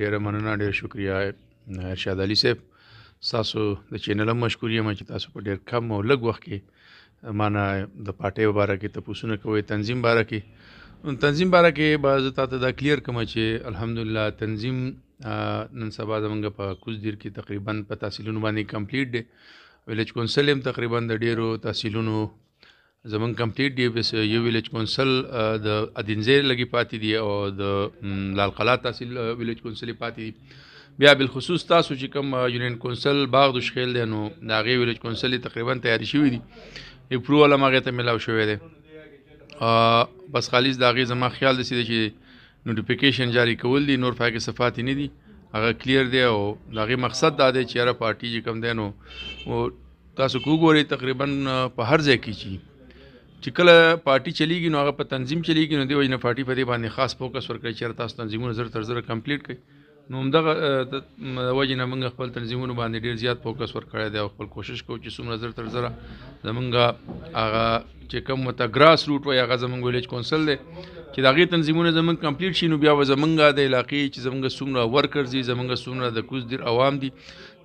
ډیره مننه ډیر شکریا ارشاد علي صاحب تاسو د چینل مشکور یم چې تاسو په ډیر کم او لږ وخت کې معنا د پارټي باره کې تاسوونه کوي تنظیم باره کې نو تنظیم باره کې باز ته دا کلیر کوم چې الحمدلله تنظیم نن سبا زمونږ په کوز دیر کې تقریبا په تحصیلونو باندې کمپلیټ دی ویلج کونسل هم تقریبا د ډیرو تحصیلونو زمونږ کمپلیټ دی بس یو ویلیج کونسل د ادینزیر لګي پاتې دی او د لال قلا تحصیل ویلیج کونسل پاتې دی بیا بل خصوص تاسو چې کوم یونین کونسل باغ د شخیل دی نو دا غي ویلیج کونسل تقریبا تیار شوی دی اپرو علماء غته ملاو شوی دی بس خالص دا غي زما خیال دی چې نوټیفیکیشن جاری کول دي نور پای کې صفات نه دي هغه کلیر دی او دغه مقصد دا دی چې هر پارټي چې کم دینو او تاسو کوګوري تقریبا په هر ځای کې چی چې کله پارټي چلیږي نو هغه په تنظیم چلیږي نو دی وجنه پارټي په دې باندې خاص فوکس ورکړي چې تاسو تنظیمونه زر تر زر کمپلیټ کړئ نو همدغه وجه نه موږ خپل تنظیمونو باندې ډیر زیات فوکس ورکړی دی او خپل کوشش کوو چې څومره زر تر زره زمونږ هغه چې کوم ته ګراس روټ وایي هغه زمونږ ویلیج کونسل دی چې د هغې تنظیمونه زمونږ کمپلیټ شي نو بیا به زمونږ د علاقې چې زمونږ څومره ورکرز دي زمونږ څومره د کوز دیر عوام دي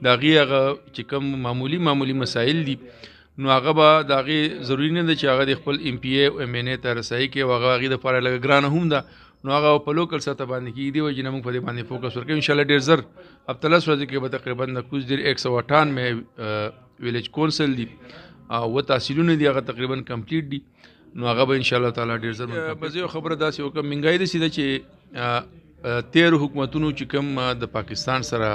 د هغې هغه چې کوم معمولي معمولي مسایل دي نو هغه به د هغې ضروري نه ده چې هغه د خپل ایم پی ای او ایم این ای ته رسایي کوي او هغه هغې دپاره لږه ګرانه هم ده نو هغه په لوکل سطح باندې کې دی وجه نه موږ په دې باندې فوکس ورکړو ان شاء الله ډیر زر اب تلس ورځې کې به تقریبا د کوز ډیر 198 مې ویلیج کونسل دی او و تحصیلونه دی هغه تقریبا کمپلیټ دی نو هغه به ان شاء الله تعالی ډیر زر بس یو خبره داسې وکم منګای دي سیده چې 13 حکومتونو چې کوم د پاکستان سره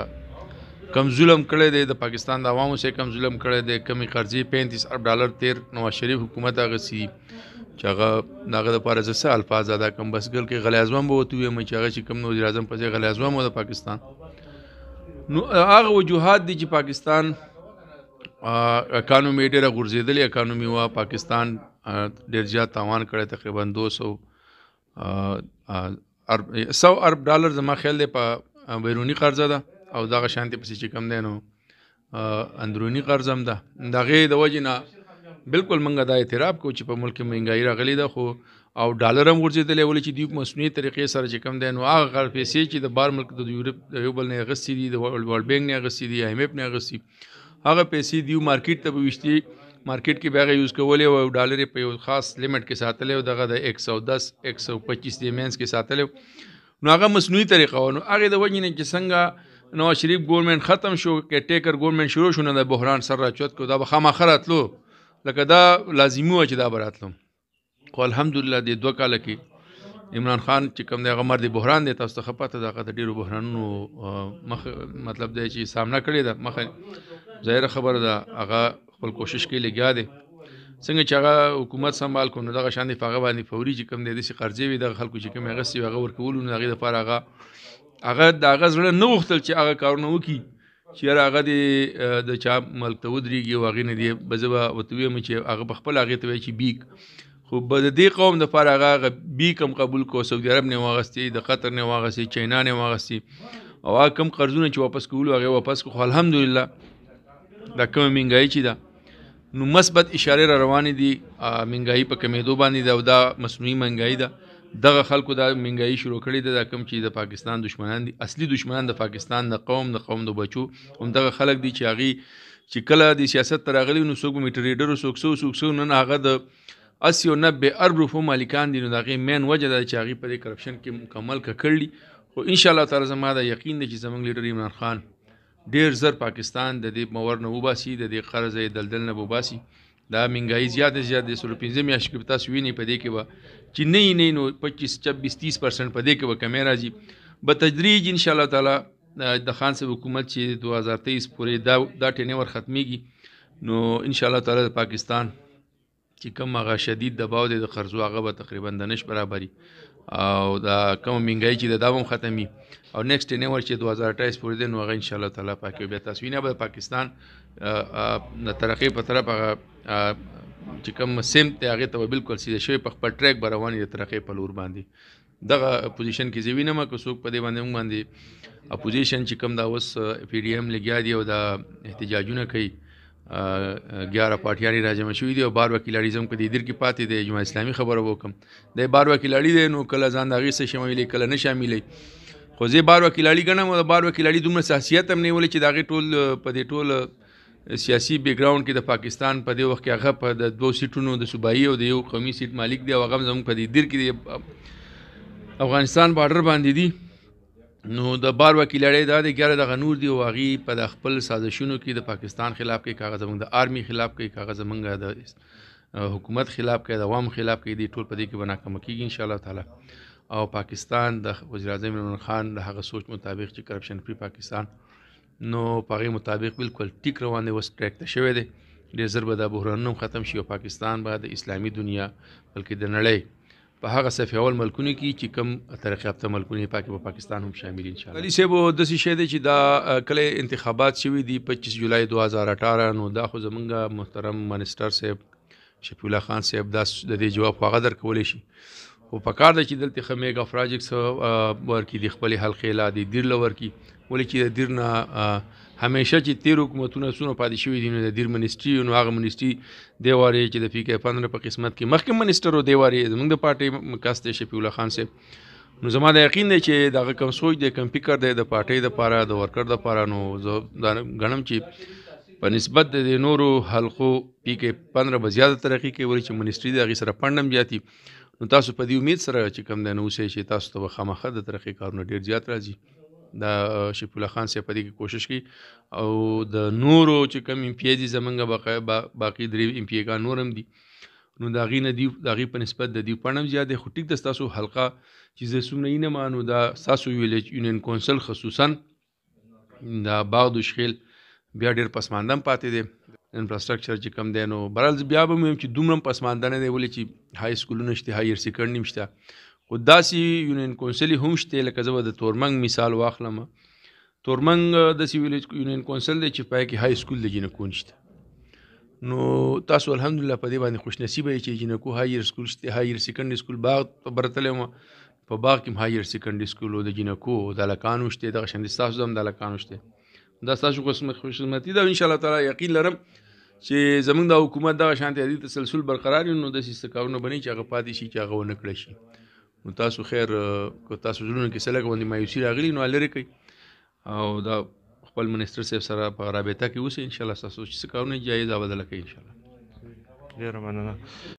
کم ظلم کړی دی د پاکستان د عوامو سره کم ظلم کړی دی کمی قرضې 35 ارب ډالر 13 نواز شریف حکومت هغه سی چې هغه دغه د پاره زه څه الفاظ ادا کوم بس ګل کې غلی اعظم به وته ویم چې هغه چې کوم نو وزیر اعظم پسې غلی اعظم و د پاکستان نو هغه وجوهات دي چې پاکستان اکانومي ډېره غورځېدلې اکانومي وا پاکستان ډېر زیات تاوان کړی تقریبا 200 100 ارب ډالر زما خیال دی په بیرونی قرضه ده او دغه شانتي پسې چې کم دی نو اندرونی قرض هم ده دغه د وجې نه بالکل منګه دا اعتراف کو چې په ملک کې مهنګایي راغلي ده خو او ډالر هم ورځېدلې ولې چې دوی مصنوعي طریقې سره چې کم دی نو هغه غړ پیسې چې د بار ملک د یورپ د یو بل نه غسي دي د ورلد بانک نه غسي دي ایم ایف نه غسي هغه پیسې دیو مارکیټ ته وشتي مارکیټ کې بیا یوز کولې او ډالر په یو خاص لیمټ کې ساتلې او دغه د 110 125 دی مینس کې ساتلې نو هغه مصنوعي طریقه و نو هغه د وجې نه چې څنګه نواز شریف ګورنمنت ختم شو کې ټیکر ګورنمنت شروع شو نه د بحران سره راچوت کو دا به خامخره تلو لکه دا لازمي و چې دا براتلو خو الحمدلله د دوه کال کې عمران خان چې کوم دی هغه مرد بحران دی تاسو ته خپاته دا غته ډیرو بحرانونو مخ مطلب دی چې سامنا کړی دا مخه ظاهر خبره ده هغه خپل کوشش کې لګیا دی څنګه چې هغه حکومت سمبال کو نو دغه شان دی فغه باندې فوري چې کوم دی د سي قرضې وي د خلکو چې کوم هغه سی هغه ورکول نو هغه د فارغه هغه د هغه زړه نه وختل چې هغه کارونه وکړي چیرې هغه دی د چا ملک ته ودرېږي او هغې نه دی به زه به ورته ویم چې هغه په خپله هغې ته وایي چې بیک خو به د دې قوم دپاره هغه هغه بیک هم قبول کړو سعودي عرب نه واغستې د قطر نه واغستې چینا نه واغستې او هغه کم قرضونه چې واپس کولو هغه واپس کړو خو الحمدلله دا کومه مینګایي چې ده نو مثبت اشاره را روانې دي منګاهي په کمیدو باندې دا او دا مصنوعي منګاهي ده دغه خلکو دا منګاهي شروع کړې ده دا کم چې د پاکستان دشمنان دي اصلي دشمنان د پاکستان د قوم د قوم د بچو هم دغه خلک دي چې هغه چې کله د سیاست تراغلی نو څوک میټریډر څوک سو څوک سو نن هغه د 80 او 90 ارب روپو مالکان دي نو دا غي مین وجه ده چې هغه په کرپشن کې مکمل کړلی خو ان شاء الله تعالی زما دا یقین دی چې زمونږ لیډر عمران خان ډیر زر پاکستان د دې مور نه وباسي د دې قرض یې دلدل نه وباسي دا منګای زیات زیات د سلو پنځه میاشت کې تاسو ویني په دې کې به چې نه نه نو 25 26 30% په دې کې به کمی راځي به تدریج ان شاء الله تعالی د خان صاحب حکومت چې 2023 پورې دا دا ټینور ختميږي نو ان شاء الله تعالی پاکستان چې کوم هغه شدید دباو دی د قرضو هغه به تقریبا د نش برابري او دا کوم منګای چې دا هم ختمي او نیکسټ انیور چې 2028 پورې دی نو هغه ان شاء الله تعالی پاکي بیا تاسو وینئ به پاکستان د ترقې په طرف هغه چې کوم سمت هغه ته بالکل سیده شوی په خپل ټریک برواني د ترقې په لور باندې دغه اپوزیشن کې زه وینم که څوک په دې باندې موږ باندې اپوزیشن چې کوم دا اوس پی ډی ایم لګیا دی او دا احتجاجونه کوي 11 پارټیاري راځم شوې دي او بار وکیلاریزم کې د ادیر کې پاتې دی جماعت اسلامي خبره وکم د بار وکیلاړي دی نو کله ځان د غیسه شاملې کله نه شاملې خو زه بار وکیلاړي غنم او بار وکیلاړي دومره حساسیت هم نه ولې چې دا غي ټول په دې ټول سیاسي بیکګراوند کې د پاکستان په دې وخت کې هغه په د دوو سیټونو د صوبایي او د یو قومي سیټ مالک دی او هغه زموږ په دې دیر کې دی افغانستان بارډر باندې دی نو د بار وکیل لړۍ دا د 11 دغه نور دی او هغه په د خپل سازشونو کې د پاکستان خلاف کې کاغذ زمونږ د آرمي خلاف کې کاغذ زمونږ د حکومت خلاف کې د عوام خلاف کې دی ټول په دې کې بنا کوم کېږي ان شاء الله تعالی او پاکستان د وزیر اعظم عمران خان د هغه سوچ مطابق چې کرپشن فری پاکستان نو په هغې مطابق بالکل ټیک روان دی اوس ټریک ته شوی دی ډېر زر به دا بحرانونه هم ختم شي او پاکستان به د اسلامي دنیا بلکې د نړۍ په هغه صف اول ملکونو کې چې کم ترقی یافته ملکونه پاکې په پاکستان هم شامل ان شاء الله علي صاحب د څه شي دی چې دا کله انتخابات شوي دي 25 جولای 2018 نو دا خو زمونږ محترم منسټر صاحب شفیع الله خان صاحب دا د دې جواب خو هغه درکولی شي خو په کار ده چې دلته ښه میګا پراجکټس ورکړي د خپلې حلقې لا د دیر له ورکړي ولې چې د دیر نه همیشه چې تیر حکومتونه څونه پاتې شوي دي نو د دیر منسټري نو هغه منسټري دی واري چې د پی کې پندره په قسمت کې مخکې منسټر و دی واري زموږ د پارټۍ کس دی شفیع الله خان صاحب نو زما د یقین دی چې دغه کم سوچ دی کم فکر دی د پارټۍ د پاره د ورکر د پاره نو زه دا غنم چې په نسبت د نورو حلقو پی کې 15 بزیاده ترقی کوي ورچ منسټری د غي سره پندم زیاتی نو تاسو په دې امید سره چې کم دی نو سه چې تاسو ته خامخه د ترقی کارونه ډیر زیات راځي دا شیف الله خان سي په دې کې کوشش کوي او د نورو چې کم امپیزي زمنګ باقي باقي درې امپیګا نورم دي نو دا غي نه دی دا غي په نسبت د دی پړم زیات دی خو ټیک د تاسو حلقه چې زه سم نه نه مانو دا تاسو ویلج یونین کونسل خصوصا دا باغ د شخیل بیا ډیر پسماندم پاتې دی انفراستراکچر چې کم دی نو برال بیا به مهم چې دومره پسمانده نه دی ولې چې های سکولونه شته هایر سیکنډ نیم شته خو داسې یونین کونسلي هم شته لکه زه به د تورمنګ مثال واخلم تورمنګ د سی ویلیج یونین کونسل دی چې پای کې های سکول د جنکو نشته نو تاسو الحمدلله په دې باندې خوش نصیب یې چې جنکو هایر سکول شته هایر سیکنډري سکول باغ ته برتلې ما په باغ کې هایر سیکنډري سکول د جنکو د لکانو شته د شند تاسو هم د لکانو شته دا تاسو قسمت خوش نعمتي دا ان شاء الله تعالی یقین لرم چې زمونږ د حکومت دغه شانتي دي تسلسل برقرار نو د سیستکارونو بنی چې هغه پاتې شي چې هغه ونه کړی شي نو تاسو خیر کو تاسو زړونو کې سلګ باندې مایوسی راغلی نو لری کوي او دا خپل منسټر صاحب سره په رابطه کې اوسئ ان شاء الله تاسو چې کارونه جایز او بدل کړئ ان شاء الله ډیر مننه